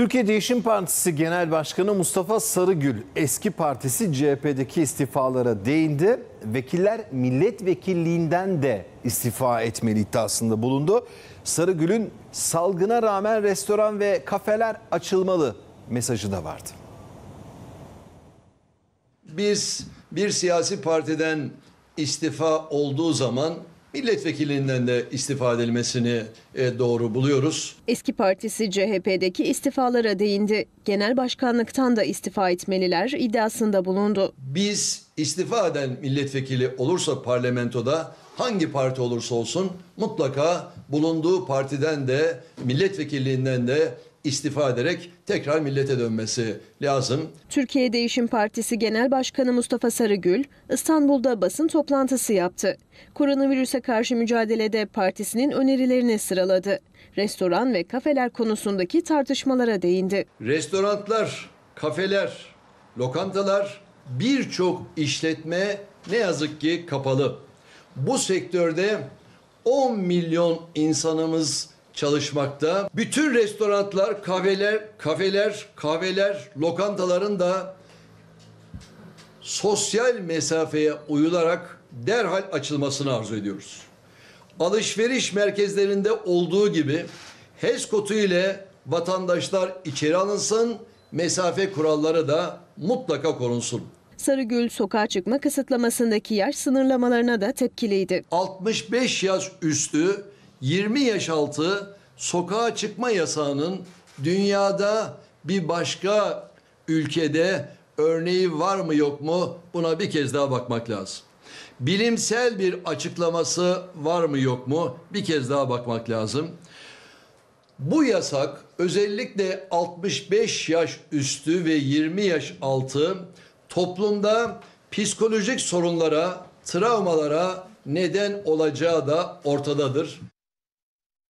Türkiye Değişim Partisi Genel Başkanı Mustafa Sarıgül eski partisi CHP'deki istifalara değindi. Vekiller milletvekilliğinden de istifa etmeli iddiasında bulundu. Sarıgül'ün salgına rağmen restoran ve kafeler açılmalı mesajı da vardı. Biz bir siyasi partiden istifa olduğu zaman milletvekilinden de istifa edilmesini e, doğru buluyoruz. Eski partisi CHP'deki istifalara değindi. Genel başkanlıktan da istifa etmeliler iddiasında bulundu. Biz istifa eden milletvekili olursa parlamentoda hangi parti olursa olsun mutlaka bulunduğu partiden de milletvekilliğinden de istifa ederek tekrar millete dönmesi lazım. Türkiye Değişim Partisi Genel Başkanı Mustafa Sarıgül İstanbul'da basın toplantısı yaptı. Koronavirüse karşı mücadelede partisinin önerilerini sıraladı. Restoran ve kafeler konusundaki tartışmalara değindi. Restoranlar, kafeler, lokantalar birçok işletme ne yazık ki kapalı. Bu sektörde 10 milyon insanımız çalışmakta. Bütün restoranlar, kahveler, kafeler, kahveler, lokantaların da sosyal mesafeye uyularak derhal açılmasını arzu ediyoruz. Alışveriş merkezlerinde olduğu gibi HES kodu ile vatandaşlar içeri alınsın, mesafe kuralları da mutlaka korunsun. Sarıgül sokağa çıkma kısıtlamasındaki yaş sınırlamalarına da tepkiliydi. 65 yaş üstü 20 yaş altı sokağa çıkma yasağının dünyada bir başka ülkede örneği var mı yok mu buna bir kez daha bakmak lazım. Bilimsel bir açıklaması var mı yok mu bir kez daha bakmak lazım. Bu yasak özellikle 65 yaş üstü ve 20 yaş altı toplumda psikolojik sorunlara, travmalara neden olacağı da ortadadır.